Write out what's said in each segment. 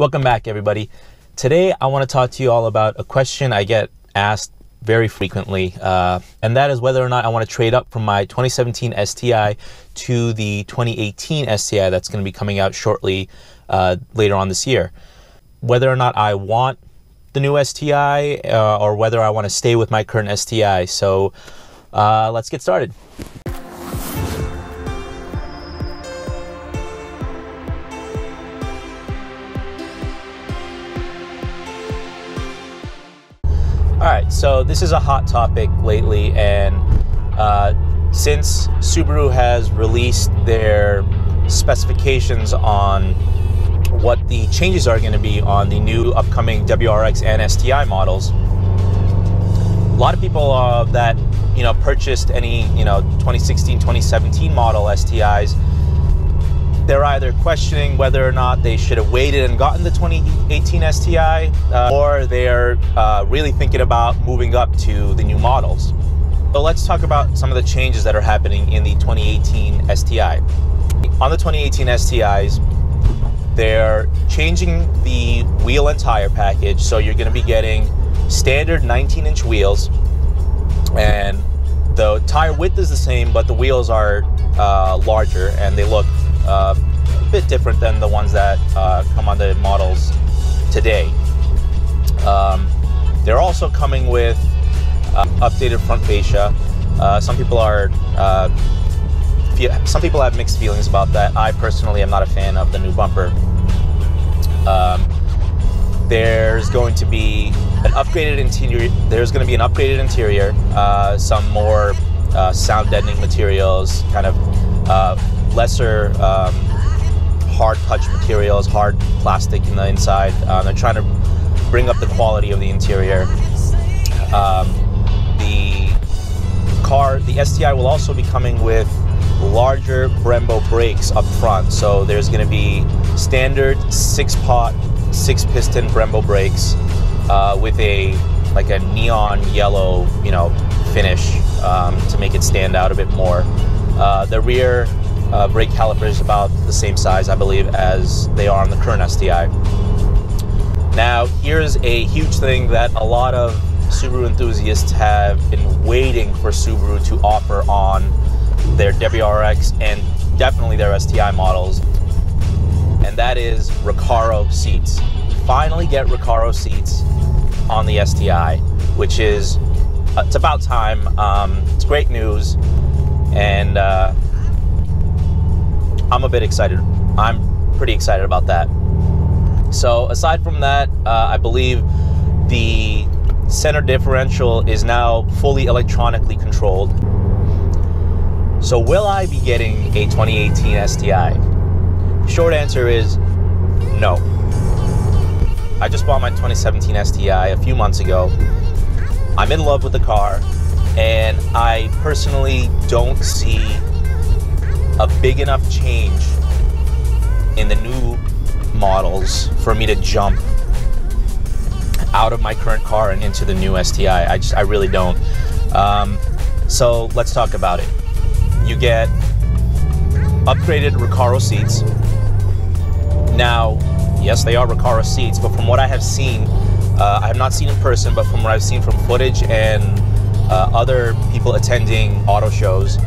Welcome back, everybody. Today, I want to talk to you all about a question I get asked very frequently, uh, and that is whether or not I want to trade up from my 2017 STI to the 2018 STI that's going to be coming out shortly uh, later on this year. Whether or not I want the new STI uh, or whether I want to stay with my current STI. So uh, let's get started. All right, so this is a hot topic lately, and uh, since Subaru has released their specifications on what the changes are going to be on the new upcoming WRX and STI models, a lot of people uh, that you know purchased any you know 2016, 2017 model STIs they're either questioning whether or not they should have waited and gotten the 2018 STI, uh, or they're uh, really thinking about moving up to the new models. So let's talk about some of the changes that are happening in the 2018 STI. On the 2018 STIs, they're changing the wheel and tire package, so you're going to be getting standard 19 inch wheels, and the tire width is the same, but the wheels are uh, larger and they look uh, bit different than the ones that uh, come on the models today. Um, they're also coming with uh, updated front fascia. Uh, some people are, uh, some people have mixed feelings about that. I personally am not a fan of the new bumper. Um, there's going to be an upgraded interior. There's going to be an upgraded interior, uh, some more sound deadening materials, kind of lesser um, hard touch materials, hard plastic in the inside. Um, they're trying to bring up the quality of the interior. Um, the car, the STI will also be coming with larger Brembo brakes up front. So there's going to be standard six pot, six piston Brembo brakes uh, with a like a neon yellow, you know, finish um, to make it stand out a bit more. Uh, the rear uh, brake calipers about the same size, I believe, as they are on the current STI. Now, here's a huge thing that a lot of Subaru enthusiasts have been waiting for Subaru to offer on their WRX and definitely their STI models, and that is Recaro seats. Finally, get Recaro seats on the STI, which is uh, it's about time. Um, it's great news, and uh, I'm a bit excited. I'm pretty excited about that. So aside from that, uh, I believe the center differential is now fully electronically controlled. So will I be getting a 2018 STI? Short answer is no. I just bought my 2017 STI a few months ago. I'm in love with the car, and I personally don't see a big enough change in the new models for me to jump out of my current car and into the new STI. I just, I really don't. Um, so let's talk about it. You get upgraded Recaro seats. Now, yes, they are Recaro seats, but from what I have seen, uh, I have not seen in person, but from what I've seen from footage and uh, other people attending auto shows,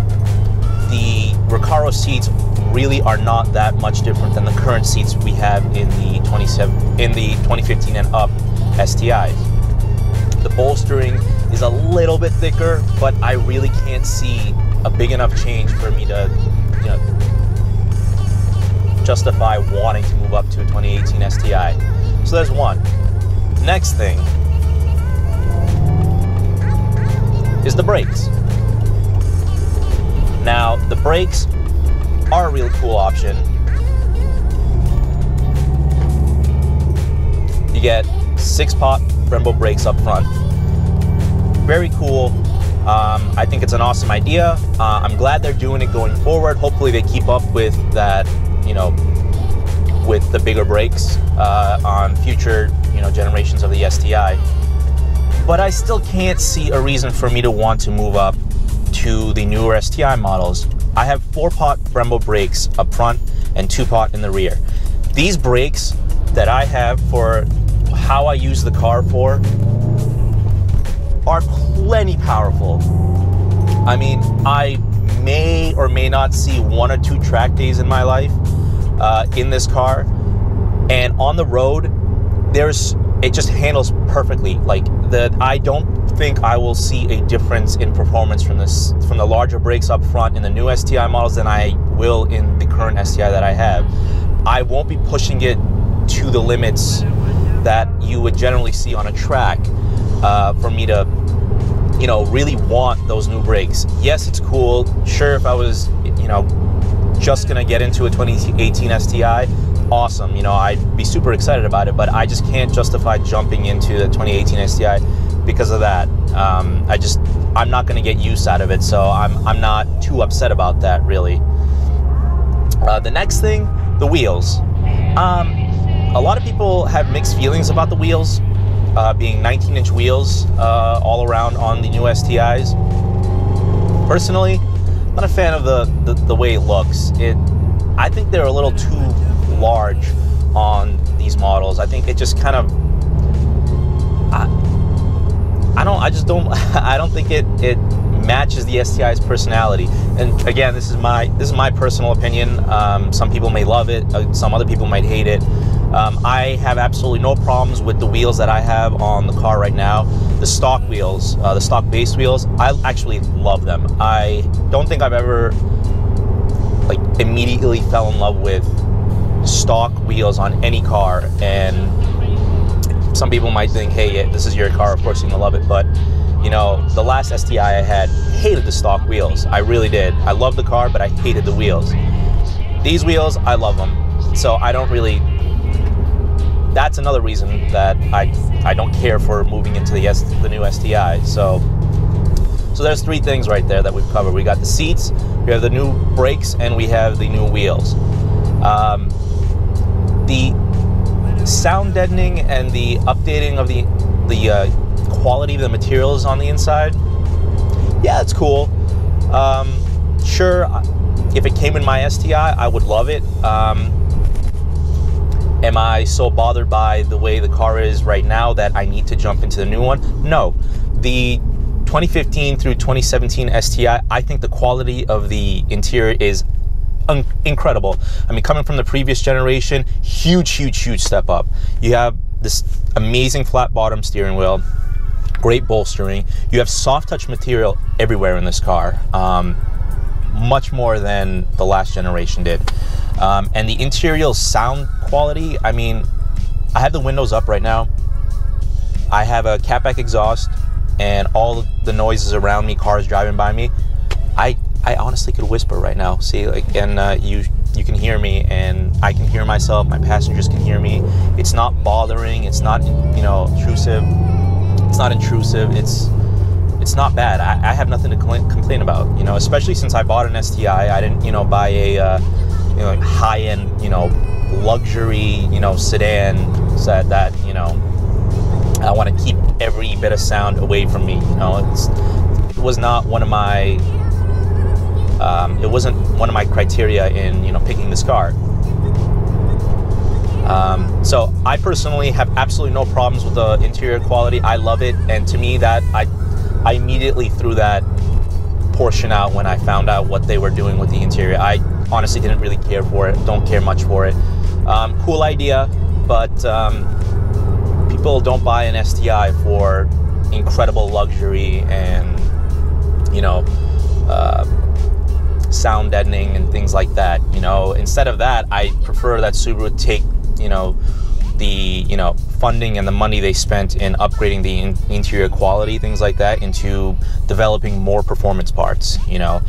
the Recaro seats really are not that much different than the current seats we have in the 27 in the 2015 and up STIs. The bolstering is a little bit thicker, but I really can't see a big enough change for me to, you know, justify wanting to move up to a 2018 STI. So there's one. Next thing is the brakes. Now, the brakes are a real cool option. You get six pot Brembo brakes up front. Very cool. Um, I think it's an awesome idea. Uh, I'm glad they're doing it going forward. Hopefully, they keep up with that, you know, with the bigger brakes uh, on future, you know, generations of the STI. But I still can't see a reason for me to want to move up to the newer STI models, I have four pot Brembo brakes up front and two pot in the rear. These brakes that I have for how I use the car for are plenty powerful. I mean, I may or may not see one or two track days in my life uh, in this car, and on the road, there's it just handles perfectly. Like that, I don't think I will see a difference in performance from this from the larger brakes up front in the new STI models than I will in the current STI that I have. I won't be pushing it to the limits that you would generally see on a track uh, for me to you know really want those new brakes yes it's cool. Sure if i was you know just gonna get into a 2018 sti awesome. You know i'd be super excited about it but i just can't justify jumping into the 2018 sti because of that um, i just i'm not gonna get use out of it so i'm, I'm not too upset about that really uh, the next thing the wheels um, a lot of people have mixed feelings about the wheels uh, being 19 inch wheels uh, all around on the new STIs. Personally, I'm not a fan of the, the, the, way it looks. It, I think they're a little too large on these models. I think it just kind of, I don't, I just don't, I don't think it, it matches the STI's personality. And again, this is my, this is my personal opinion. Um, some people may love it. Uh, some other people might hate it. Um, I have absolutely no problems with the wheels that I have on the car right now. The stock wheels, uh, the stock base wheels, I actually love them. I don't think I've ever like immediately fell in love with stock wheels on any car. And some people might think, hey, this is your car, of course you're gonna love it. But you know, the last STI I had hated the stock wheels. I really did. I love the car, but I hated the wheels. These wheels, I love them. So I don't really that's another reason that I I don't care for moving into the S, the new STI. So so there's three things right there that we've covered. We got the seats, we have the new brakes, and we have the new wheels. Um, the sound deadening and the updating of the the uh, quality of the materials on the inside. Yeah, it's cool. Um, sure, if it came in my STI, I would love it. Um, Am I so bothered by the way the car is right now that I need to jump into the new one? No. The 2015 through 2017 STI, I think the quality of the interior is un- incredible. I mean, coming from the previous generation, huge, huge, huge step up. You have this amazing flat bottom steering wheel, great bolstering. You have soft touch material everywhere in this car, um, much more than the last generation did. Um, and the interior sound quality, I mean, I have the windows up right now. I have a catback exhaust and all the noises around me, cars driving by me. I I honestly could whisper right now. See, like, and uh, you you can hear me, and I can hear myself. My passengers can hear me. It's not bothering. It's not you know intrusive. It's not intrusive. It's it's not bad. I, I have nothing to complain about. You know, especially since I bought an STI. I didn't you know buy a uh, you know, high end, you know, luxury, you know, sedan set that, you know, I want to keep every bit of sound away from me. You know, it's, it was not one of my, um, it wasn't one of my criteria in, you know, picking this car. Um, so I personally have absolutely no problems with the interior quality. I love it, and to me, that I, I immediately threw that portion out when I found out what they were doing with the interior. I honestly didn't really care for it. Don't care much for it. Um, cool idea, but um, people don't buy an STI for incredible luxury and you know uh, sound deadening and things like that. You know, instead of that, I prefer that Subaru take you know the you know funding and the money they spent in upgrading the in- interior quality, things like that, into developing more performance parts. You know,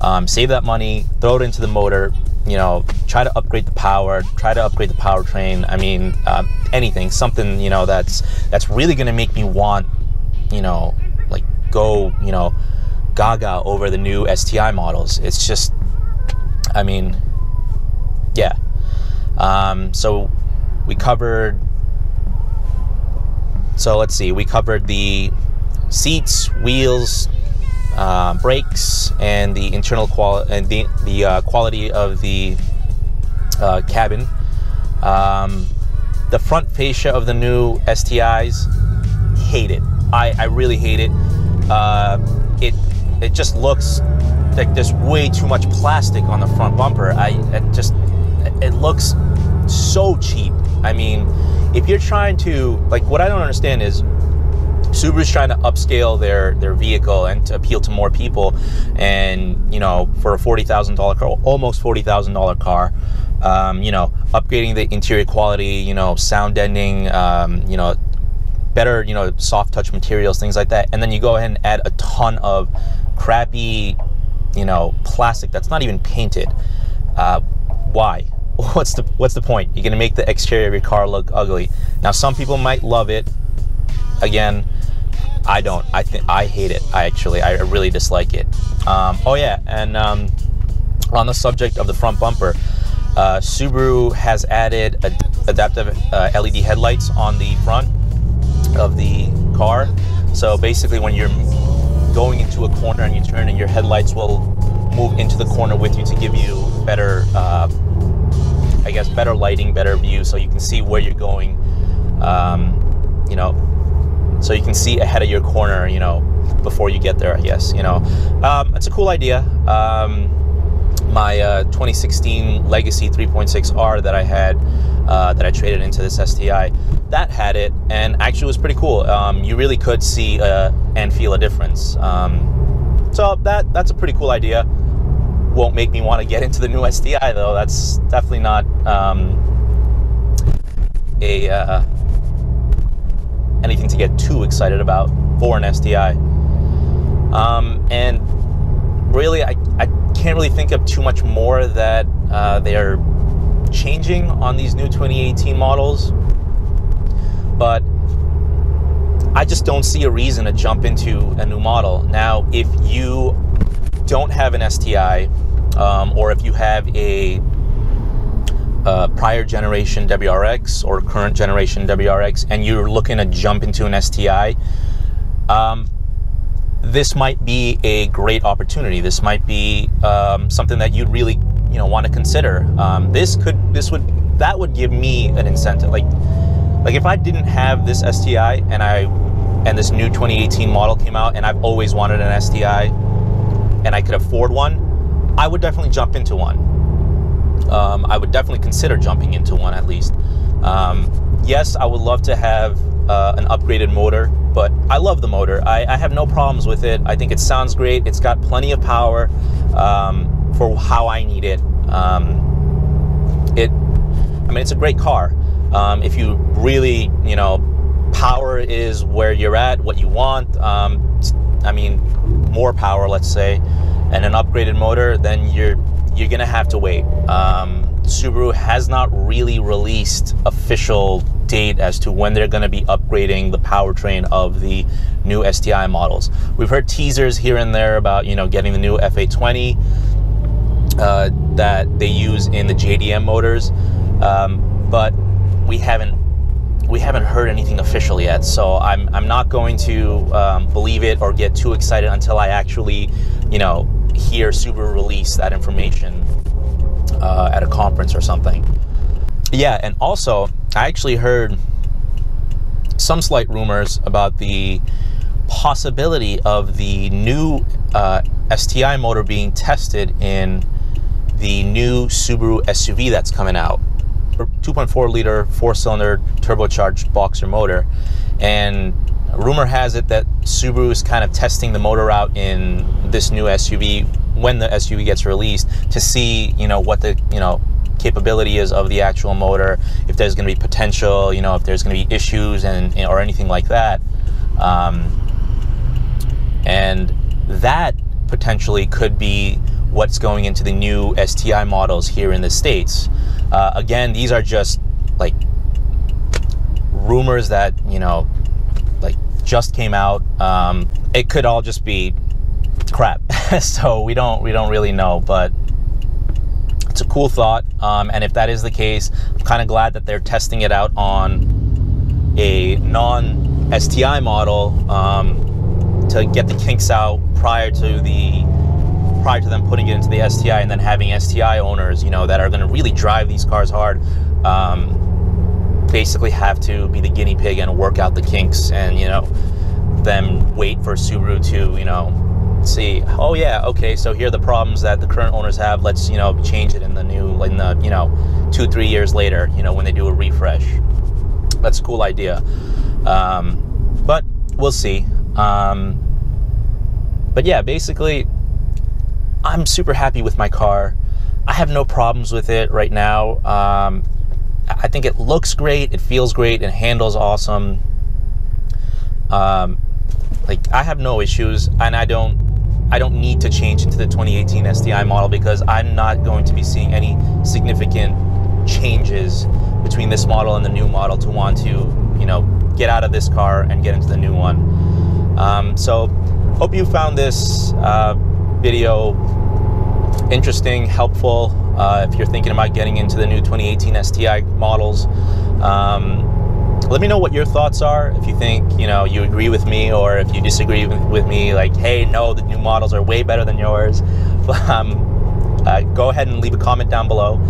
um, save that money, throw it into the motor. You know, try to upgrade the power, try to upgrade the powertrain. I mean, uh, anything, something you know that's that's really going to make me want, you know, like go, you know, gaga over the new STI models. It's just, I mean, yeah. Um, so we covered. So let's see, we covered the seats, wheels, uh, brakes and the internal quality and the the uh, quality of the uh, cabin. Um, the front fascia of the new STIs, hate it. I, I really hate it. Uh, it it just looks like there's way too much plastic on the front bumper. I it just it looks so cheap. I mean, if you're trying to like what I don't understand is Subaru's trying to upscale their their vehicle and to appeal to more people, and you know, for a forty thousand dollar car, almost forty thousand dollar car, um, you know, upgrading the interior quality, you know, sound deadening, um, you know, better, you know, soft touch materials, things like that, and then you go ahead and add a ton of crappy, you know, plastic that's not even painted. Uh, why? What's the what's the point? You're gonna make the exterior of your car look ugly. Now, some people might love it. Again, I don't. I think I hate it. I actually, I really dislike it. Um, oh yeah, and um, on the subject of the front bumper, uh, Subaru has added ad- adaptive uh, LED headlights on the front of the car. So basically, when you're going into a corner and you turn, and your headlights will move into the corner with you to give you better, uh, I guess, better lighting, better view, so you can see where you're going. Um, you know, so you can see ahead of your corner, you know, before you get there. I guess you know, um, it's a cool idea. Um, my uh, 2016 Legacy 3.6R that I had, uh, that I traded into this STI, that had it, and actually was pretty cool. Um, you really could see uh, and feel a difference. Um, so that that's a pretty cool idea. Won't make me want to get into the new STI though. That's definitely not um, a uh, anything to get too excited about for an STI. Um, and really, I, I can't really think of too much more that uh, they're changing on these new 2018 models. But I just don't see a reason to jump into a new model. Now, if you don't have an STI, um, or if you have a uh, prior generation WRX or current generation WRX and you're looking to jump into an STI, um, this might be a great opportunity. This might be um, something that you'd really, you know, want to consider. Um, this could, this would, that would give me an incentive. Like, like if I didn't have this STI and I, and this new 2018 model came out and I've always wanted an STI and I could afford one, I would definitely jump into one um, I would definitely consider jumping into one at least. Um, yes, I would love to have uh, an upgraded motor, but I love the motor. I, I, have no problems with it. I think it sounds great. It's got plenty of power um, for how I need it. Um, it, I mean, it's a great car. Um, if you really, you know, power is where you're at, what you want. Um, I mean, more power, let's say, and an upgraded motor, then you're you're gonna have to wait. Um, Subaru has not really released official date as to when they're going to be upgrading the powertrain of the new STI models. We've heard teasers here and there about you know getting the new FA20 uh, that they use in the JDM motors, um, but we haven't we haven't heard anything official yet. So I'm I'm not going to um, believe it or get too excited until I actually you know hear Subaru release that information uh, at a conference or something. Yeah, and also, I actually heard some slight rumors about the possibility of the new uh, STI motor being tested in the new Subaru SUV that's coming out. 2.4 liter, four cylinder, turbocharged boxer motor. And rumor has it that Subaru is kind of testing the motor out in this new SUV when the SUV gets released to see, you know, what the, you know, capability is of the actual motor, if there's going to be potential, you know, if there's going to be issues and or anything like that. Um, and that potentially could be what's going into the new STI models here in the States. Uh, again, these are just like rumors that, you know, like just came out. Um, it could all just be crap. so we don't we don't really know, but cool thought. Um, and if that is the case, I'm kind of glad that they're testing it out on a non STI model um, to get the kinks out prior to the prior to them putting it into the STI and then having STI owners, you know, that are going to really drive these cars hard. Um, basically have to be the guinea pig and work out the kinks and you know then wait for Subaru to you know see. Oh yeah okay so here are the problems that the current owners have. Let's you know change it in the new in the you know two three years later you know when they do a refresh. That's a cool idea. Um, but we'll see. Um, but yeah basically i'm super happy with my car. I have no problems with it right now. Um, i think it looks great it feels great it handles awesome. Um, like I have no issues, and I don't I don't need to change into the 2018 STI model because I'm not going to be seeing any significant changes between this model and the new model to want to you know get out of this car and get into the new one. Um, so hope you found this uh, video interesting, helpful. Uh, if you're thinking about getting into the new 2018 STI models. Um, let me know what your thoughts are. If you think, you know, you agree with me or if you disagree with me, like, hey, no, the new models are way better than yours. Um, uh, go ahead and leave a comment down below.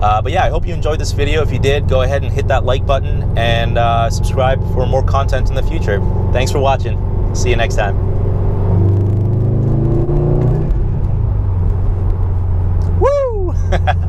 Uh, but yeah, I hope you enjoyed this video. If you did, go ahead and hit that like button and uh, subscribe for more content in the future. Thanks for watching. See you next time. Woo!